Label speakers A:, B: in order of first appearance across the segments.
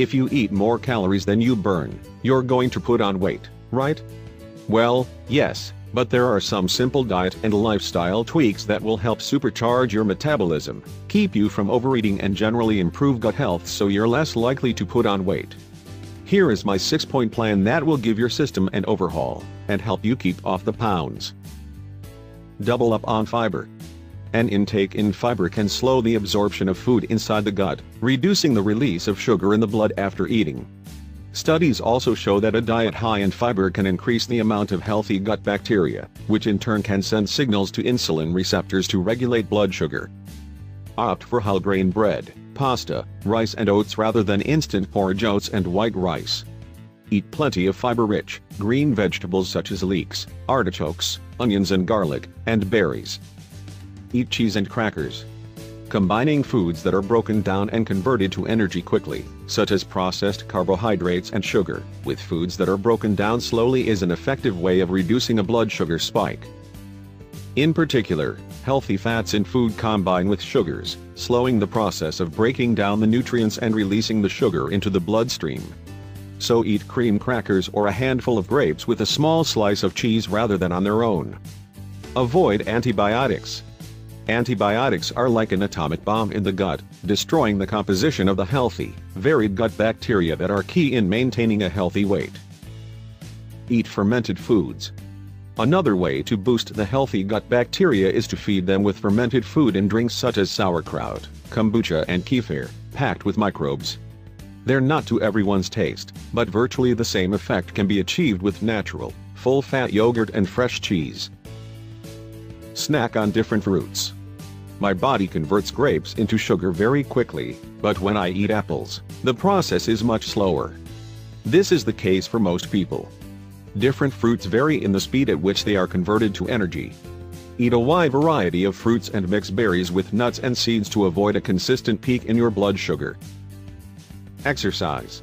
A: If you eat more calories than you burn, you're going to put on weight, right? Well, yes, but there are some simple diet and lifestyle tweaks that will help supercharge your metabolism, keep you from overeating and generally improve gut health so you're less likely to put on weight. Here is my 6-point plan that will give your system an overhaul, and help you keep off the pounds. Double up on fiber. An intake in fiber can slow the absorption of food inside the gut, reducing the release of sugar in the blood after eating. Studies also show that a diet high in fiber can increase the amount of healthy gut bacteria, which in turn can send signals to insulin receptors to regulate blood sugar. Opt for whole grain bread, pasta, rice and oats rather than instant porridge oats and white rice. Eat plenty of fiber-rich, green vegetables such as leeks, artichokes, onions and garlic, and berries. Eat cheese and crackers. Combining foods that are broken down and converted to energy quickly, such as processed carbohydrates and sugar, with foods that are broken down slowly is an effective way of reducing a blood sugar spike. In particular, healthy fats in food combine with sugars, slowing the process of breaking down the nutrients and releasing the sugar into the bloodstream. So eat cream crackers or a handful of grapes with a small slice of cheese rather than on their own. Avoid antibiotics. Antibiotics are like an atomic bomb in the gut, destroying the composition of the healthy, varied gut bacteria that are key in maintaining a healthy weight. Eat fermented foods. Another way to boost the healthy gut bacteria is to feed them with fermented food and drinks such as sauerkraut, kombucha and kefir, packed with microbes. They're not to everyone's taste, but virtually the same effect can be achieved with natural, full-fat yogurt and fresh cheese. Snack on different fruits. My body converts grapes into sugar very quickly, but when I eat apples, the process is much slower. This is the case for most people. Different fruits vary in the speed at which they are converted to energy. Eat a wide variety of fruits and mix berries with nuts and seeds to avoid a consistent peak in your blood sugar. Exercise.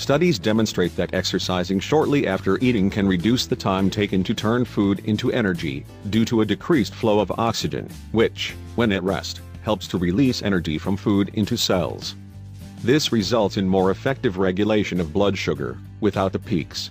A: Studies demonstrate that exercising shortly after eating can reduce the time taken to turn food into energy, due to a decreased flow of oxygen, which, when at rest, helps to release energy from food into cells. This results in more effective regulation of blood sugar, without the peaks.